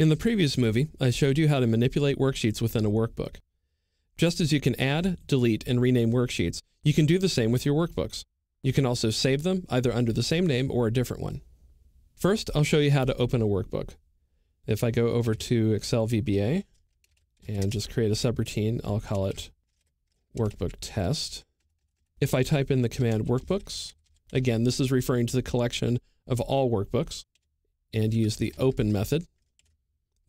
In the previous movie, I showed you how to manipulate worksheets within a workbook. Just as you can add, delete, and rename worksheets, you can do the same with your workbooks. You can also save them either under the same name or a different one. First, I'll show you how to open a workbook. If I go over to Excel VBA and just create a subroutine, I'll call it workbook test. If I type in the command workbooks, again, this is referring to the collection of all workbooks, and use the open method,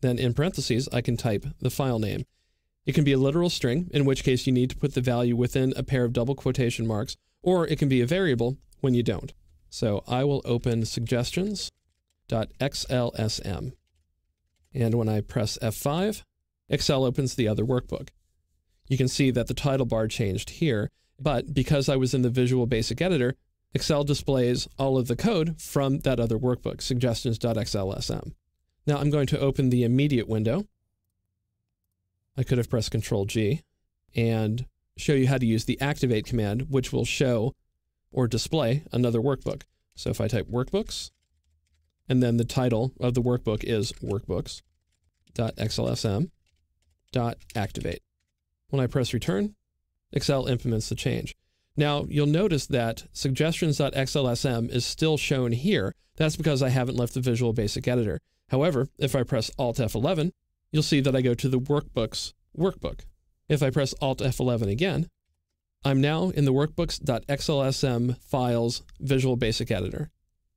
then in parentheses, I can type the file name. It can be a literal string, in which case you need to put the value within a pair of double quotation marks, or it can be a variable when you don't. So I will open suggestions.xlsm. And when I press F5, Excel opens the other workbook. You can see that the title bar changed here, but because I was in the Visual Basic Editor, Excel displays all of the code from that other workbook, suggestions.xlsm. Now I'm going to open the immediate window. I could have pressed Control G and show you how to use the activate command, which will show or display another workbook. So if I type workbooks, and then the title of the workbook is workbooks.xlsm.activate. When I press return, Excel implements the change. Now, you'll notice that suggestions.xlsm is still shown here. That's because I haven't left the Visual Basic Editor. However, if I press Alt F11, you'll see that I go to the Workbooks workbook. If I press Alt F11 again, I'm now in the workbooks.xlsm files Visual Basic Editor.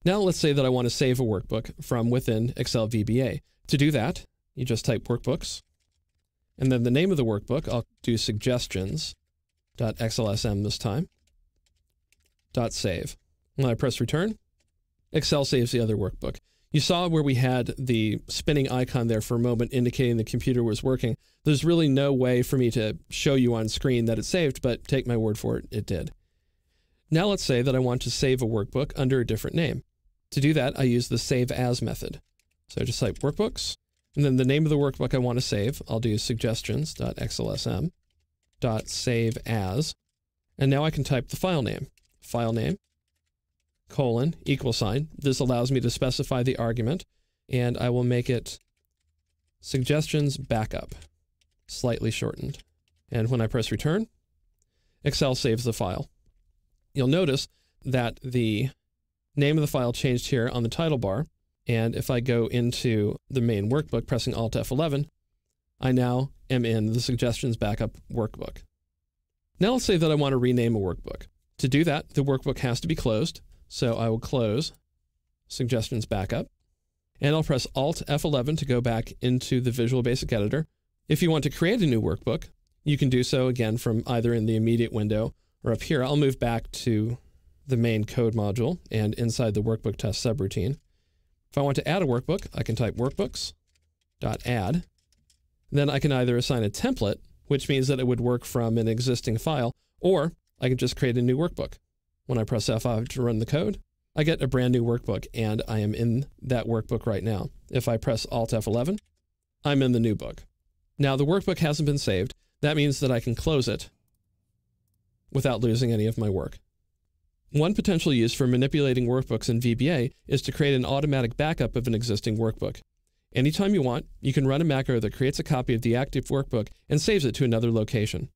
Now let's say that I want to save a workbook from within Excel VBA. To do that, you just type workbooks, and then the name of the workbook, I'll do suggestions.xlsm this time, dot save. When I press return, Excel saves the other workbook. You saw where we had the spinning icon there for a moment indicating the computer was working. There's really no way for me to show you on screen that it saved, but take my word for it, it did. Now let's say that I want to save a workbook under a different name. To do that, I use the save as method. So I just type workbooks, and then the name of the workbook I want to save, I'll do suggestions.xlsm dot save as, and now I can type the file name. File name colon equal sign. This allows me to specify the argument, and I will make it suggestions backup, slightly shortened. And when I press return, Excel saves the file. You'll notice that the name of the file changed here on the title bar. And if I go into the main workbook, pressing Alt F11, I now am in the suggestions backup workbook. Now let's say that I want to rename a workbook. To do that, the workbook has to be closed. So I will close suggestions backup and I'll press Alt F11 to go back into the Visual Basic Editor. If you want to create a new workbook, you can do so again from either in the immediate window or up here. I'll move back to the main code module and inside the workbook test subroutine. If I want to add a workbook, I can type workbooks.add. Then I can either assign a template, which means that it would work from an existing file, or I can just create a new workbook. When I press F5 to run the code, I get a brand new workbook and I am in that workbook right now. If I press Alt F11, I'm in the new book. Now the workbook hasn't been saved. That means that I can close it without losing any of my work. One potential use for manipulating workbooks in VBA is to create an automatic backup of an existing workbook. Anytime you want, you can run a macro that creates a copy of the active workbook and saves it to another location.